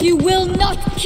You will not